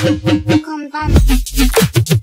Come back.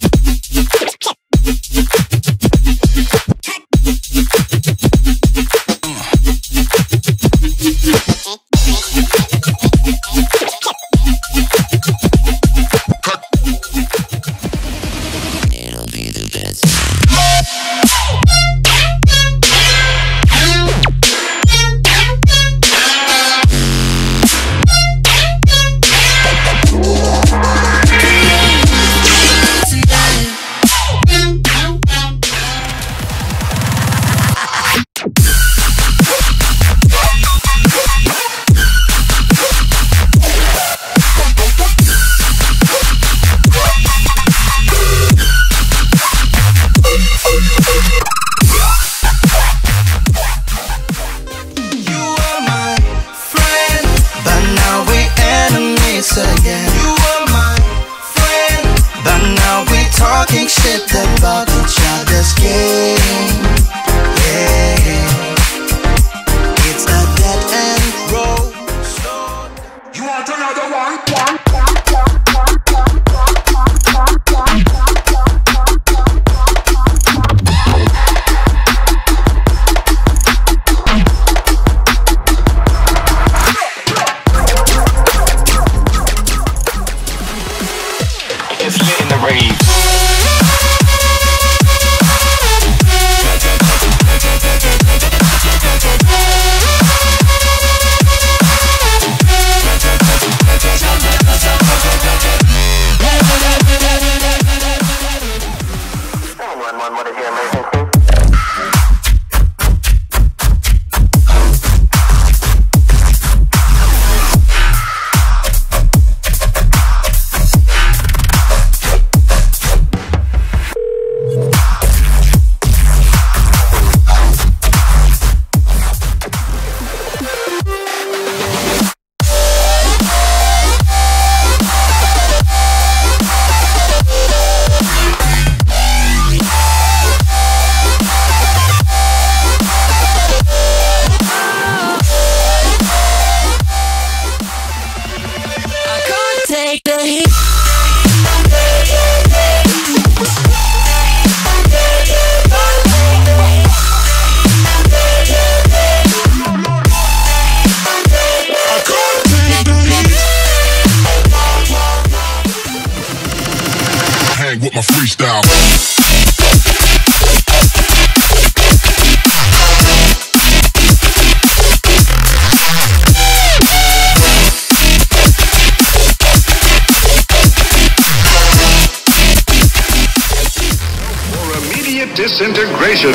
talking shit about each other's game. Yeah. My freestyle. For immediate disintegration.